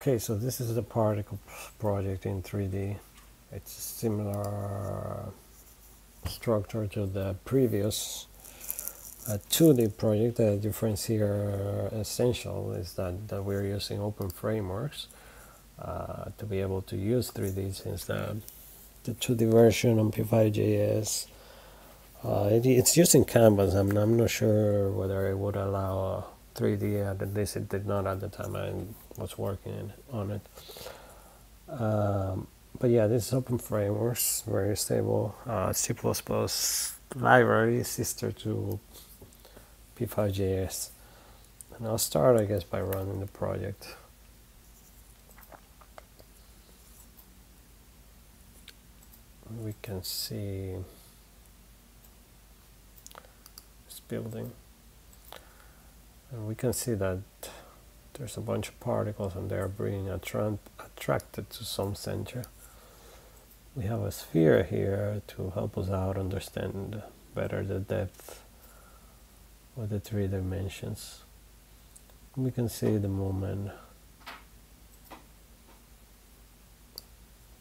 Okay, so this is the particle project in 3D. It's a similar structure to the previous uh, 2D project. The difference here, uh, essential, is that, that we're using openFrameworks uh, to be able to use 3D since the, the 2D version on P5.js uh, it, it's using Canvas. I'm, I'm not sure whether it would allow 3D. At least it did not at the time I was working on it. Um, but yeah, this is openFrameworks, very stable. Uh, C++ library, sister to P5JS. And I'll start, I guess, by running the project. We can see this building. And we can see that there's a bunch of particles and they're being attra attracted to some center. We have a sphere here to help us out understand better the depth of the three dimensions. We can see the movement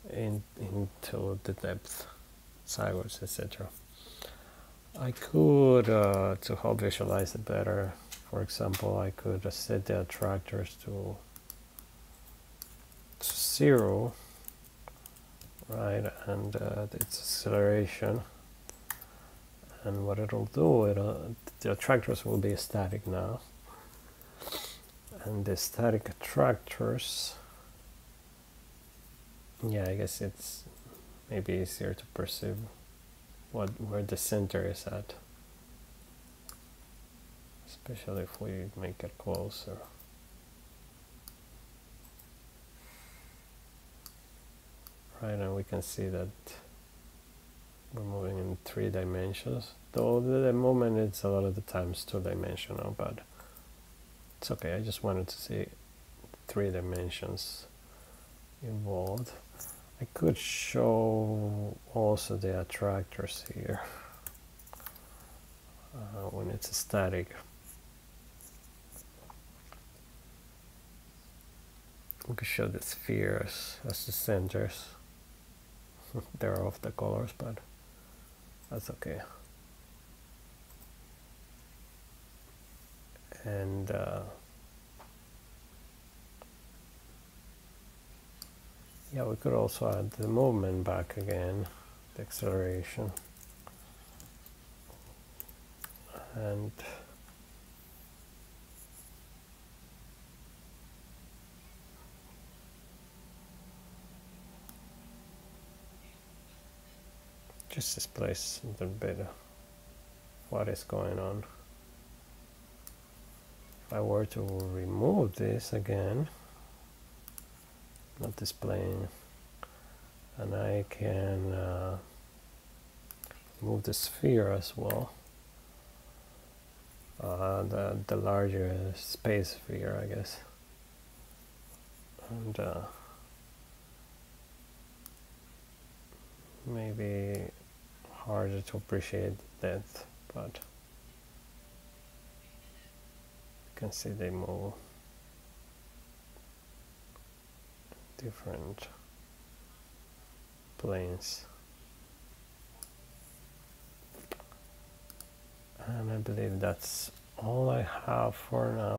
in, into the depth, sideways, etc. I could, uh, to help visualize it better, for example, I could set the attractors to, to zero, right, and uh, its acceleration. And what it'll do, it'll, the attractors will be static now. And the static attractors, yeah, I guess it's maybe easier to perceive what where the center is at especially if we make it closer. Right, and we can see that we're moving in three dimensions, though the movement is a lot of the times two-dimensional, but it's okay, I just wanted to see three dimensions involved. I could show also the attractors here uh, when it's static we could show the spheres as the centers. They're off the colors, but that's okay. And uh, yeah, we could also add the movement back again, the acceleration. And just displace a little bit what is going on. If I were to remove this again, not displaying, and I can uh, move the sphere as well. Uh, the, the larger space sphere, I guess. And uh, maybe harder to appreciate that, but you can see they move different planes. And I believe that's all I have for now.